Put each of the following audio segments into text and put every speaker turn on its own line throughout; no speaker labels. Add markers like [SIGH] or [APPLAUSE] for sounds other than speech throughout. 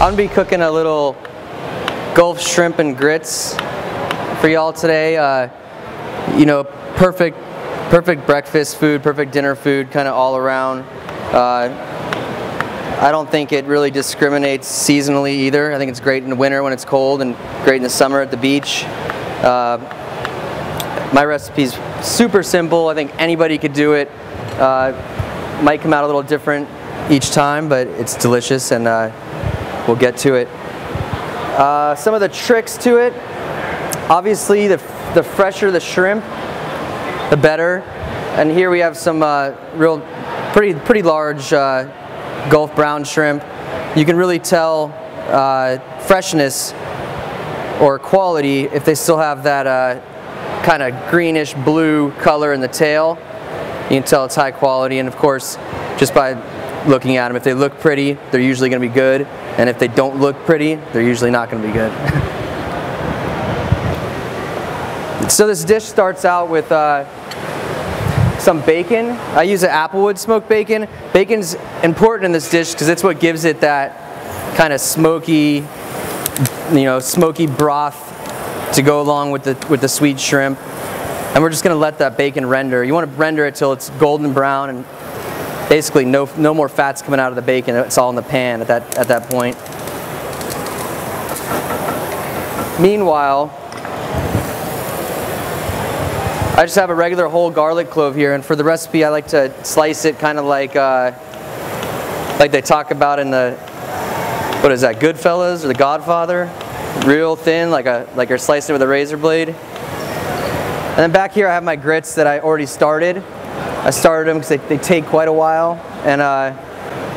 I'm gonna be cooking a little Gulf shrimp and grits for y'all today. Uh, you know, perfect, perfect breakfast food, perfect dinner food, kind of all around. Uh, I don't think it really discriminates seasonally either. I think it's great in the winter when it's cold and great in the summer at the beach. Uh, my recipe's super simple. I think anybody could do it. Uh, might come out a little different each time, but it's delicious and uh, we'll get to it. Uh, some of the tricks to it, obviously the, the fresher the shrimp, the better. And here we have some uh, real, pretty, pretty large uh, Gulf brown shrimp. You can really tell uh, freshness or quality if they still have that uh, kind of greenish blue color in the tail. You can tell it's high quality and of course just by looking at them, if they look pretty, they're usually going to be good. And if they don't look pretty, they're usually not going to be good. [LAUGHS] so this dish starts out with uh, some bacon. I use an applewood smoked bacon. Bacon's important in this dish because it's what gives it that kind of smoky, you know, smoky broth to go along with the with the sweet shrimp. And we're just going to let that bacon render. You want to render it till it's golden brown and basically no, no more fats coming out of the bacon. It's all in the pan at that, at that point. Meanwhile, I just have a regular whole garlic clove here, and for the recipe, I like to slice it kind of like uh, like they talk about in the what is that, Goodfellas or The Godfather, real thin, like a like you're slicing it with a razor blade. And then back here, I have my grits that I already started. I started them because they, they, take quite a while. And uh,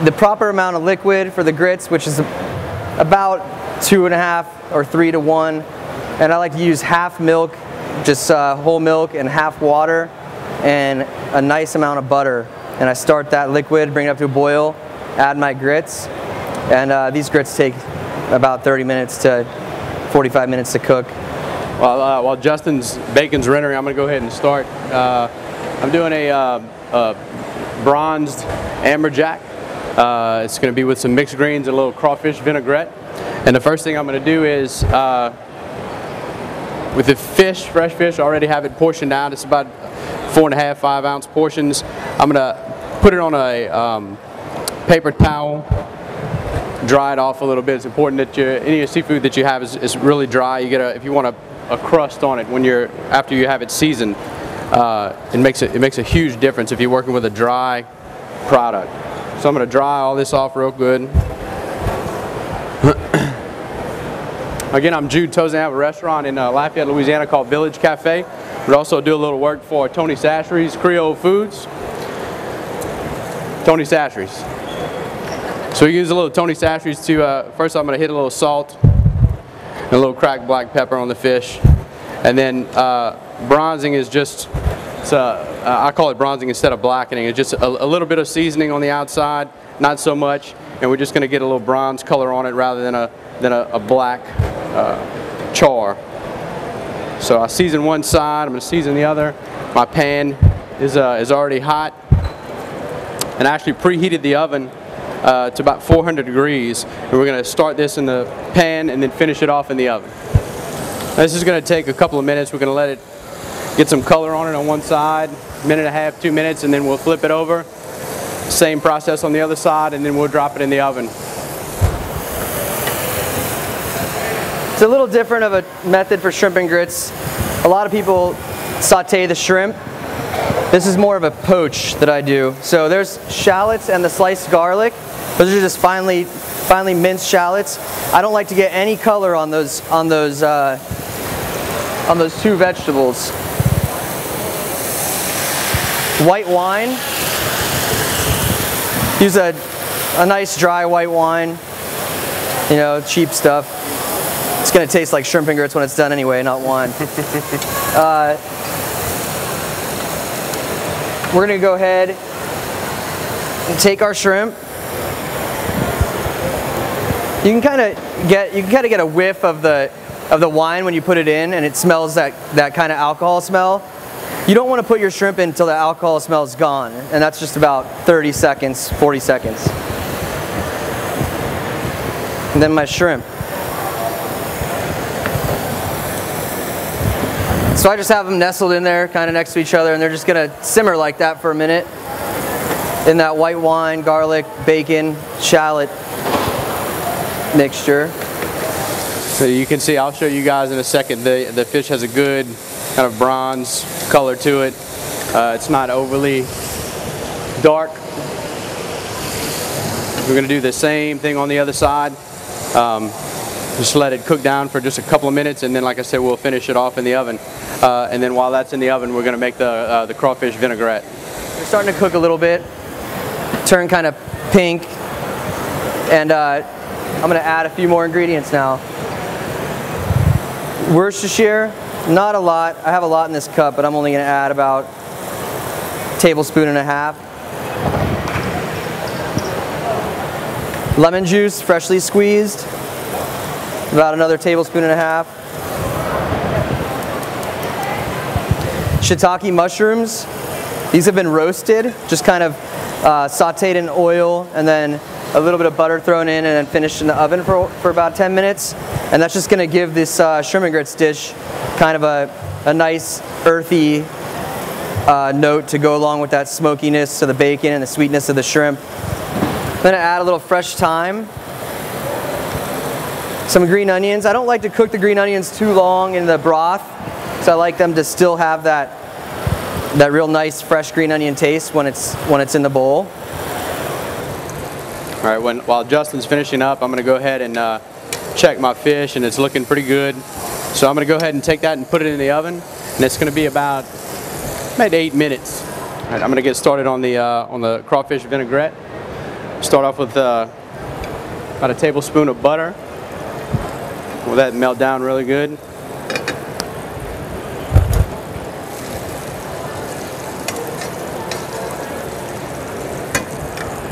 the proper amount of liquid for the grits, which is about two and a half or three to one. And I like to use half milk, just uh, whole milk, and half water, and a nice amount of butter. And I start that liquid, bring it up to a boil, add my grits. And uh, these grits take about 30 minutes to 45 minutes to cook.
Well, uh, while Justin's bacon's rendering, I'm going to go ahead and start. Uh, I'm doing a, uh, a bronzed amberjack. Uh, it's going to be with some mixed greens and a little crawfish vinaigrette. And the first thing I'm going to do is, uh, with the fish, fresh fish, I already have it portioned out. It's about four and a half, five ounce portions. I'm going to put it on a um, paper towel, dry it off a little bit. It's important that any of seafood that you have is, is really dry. You get a, if you want a, a crust on it when you're, after you have it seasoned uh, it makes it, it makes a huge difference if you're working with a dry product. So I'm going to dry all this off real good. [COUGHS] Again, I'm Jude Tauzin. I have a restaurant in uh, Lafayette, Louisiana called Village Cafe. We also do a little work for Tony Chachere's Creole Foods. Tony Chachere's. So we use a little Tony Chachere's to, uh, first I'm going to hit a little salt and a little cracked black pepper on the fish. And then uh, bronzing is just, uh, I call it bronzing instead of blackening. It's just a, a, little bit of seasoning on the outside, not so much, and we're just going to get a little bronze color on it rather than a, than a, a black uh, char. So I season one side, I'm going to season the other. My pan is, uh, is already hot, and I actually preheated the oven uh, to about 400 degrees, and we're going to start this in the pan and then finish it off in the oven. This is going to take a couple of minutes. We're going to let it get some color on it on one side, minute and a half, two minutes, and then we'll flip it over. Same process on the other side, and then we'll drop it in the oven.
It's a little different of a method for shrimp and grits. A lot of people saute the shrimp. This is more of a poach that I do. So there's shallots and the sliced garlic. Those are just finely, finely minced shallots. I don't like to get any color on those on those uh, on those two vegetables. White wine. Use a, a nice dry white wine. You know, cheap stuff. It's going to taste like shrimp and grits when it's done anyway, not wine. [LAUGHS] uh, we're going to go ahead and take our shrimp. You can kind of get you can kind of get a whiff of the of the wine when you put it in and it smells that, that kind of alcohol smell. You don't want to put your shrimp in until the alcohol smell is gone, and that's just about 30 seconds, 40 seconds. And then my shrimp. So I just have them nestled in there, kind of next to each other, and they're just gonna simmer like that for a minute in that white wine, garlic, bacon, shallot mixture.
So you can see, I'll show you guys in a second, the, the fish has a good kind of bronze color to it. Uh, it's not overly dark. We're gonna do the same thing on the other side. Um, just let it cook down for just a couple of minutes and then like I said we'll finish it off in the oven uh, and then while that's in the oven we're going to make the, uh, the crawfish vinaigrette.
They're starting to cook a little bit, turn kind of pink and uh, I'm going to add a few more ingredients now. Worcestershire, not a lot. I have a lot in this cup but I'm only going to add about a tablespoon and a half. Lemon juice, freshly squeezed about another tablespoon and a half. Shiitake mushrooms, these have been roasted, just kind of uh, sauteed in oil and then a little bit of butter thrown in and then finished in the oven for, for about 10 minutes. And that's just gonna give this uh, shrimp and grits dish kind of a, a nice earthy uh, note to go along with that smokiness of the bacon and the sweetness of the shrimp. I'm gonna add a little fresh thyme some green onions. I don't like to cook the green onions too long in the broth, so I like them to still have that that real nice fresh green onion taste when it's when it's in the bowl.
All right, when, while Justin's finishing up, I'm gonna go ahead and uh, check my fish and it's looking pretty good. So I'm gonna go ahead and take that and put it in the oven and it's gonna be about maybe eight minutes. All right, I'm gonna get started on the, uh, on the crawfish vinaigrette. Start off with uh, about a tablespoon of butter. Will that melt down really good?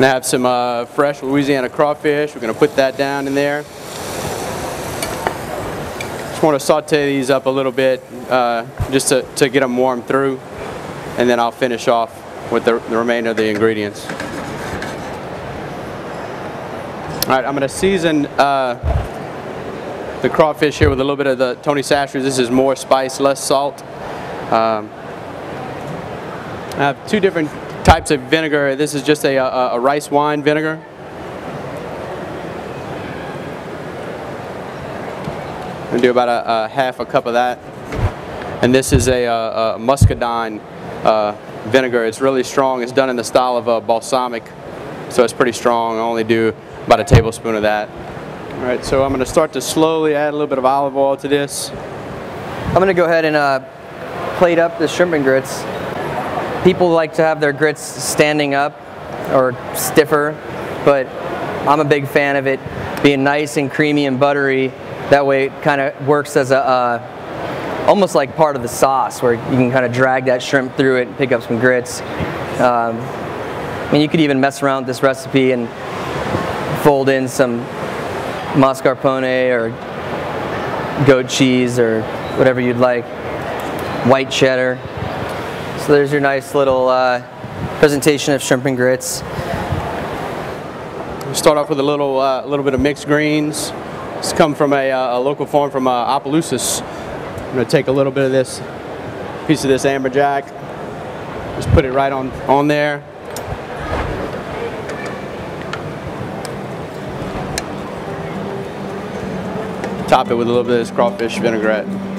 I have some uh, fresh Louisiana crawfish. We're going to put that down in there. Just want to saute these up a little bit uh, just to, to get them warm through. And then I'll finish off with the, the remainder of the ingredients. All right, I'm going to season uh, the crawfish here with a little bit of the Tony Chachere's. This is more spice, less salt. Um, I have two different types of vinegar. This is just a, a, a rice wine vinegar. I'm do about a, a, half a cup of that. And this is a, a muscadine uh, vinegar. It's really strong. It's done in the style of a balsamic, so it's pretty strong. I only do about a tablespoon of that. All right, so I'm going to start to slowly add a little bit of olive oil to this.
I'm going to go ahead and uh, plate up the shrimp and grits. People like to have their grits standing up or stiffer, but I'm a big fan of it being nice and creamy and buttery. That way it kind of works as a, uh, almost like part of the sauce where you can kind of drag that shrimp through it and pick up some grits. Um, I mean, you could even mess around with this recipe and fold in some mascarpone or goat cheese or whatever you'd like, white cheddar. So there's your nice little uh, presentation of shrimp and grits.
We start off with a little, uh, little bit of mixed greens. It's come from a, uh, a local farm from uh, Opelousas. I'm to take a little bit of this piece of this amberjack, just put it right on, on there. top it with a little bit of this crawfish vinaigrette.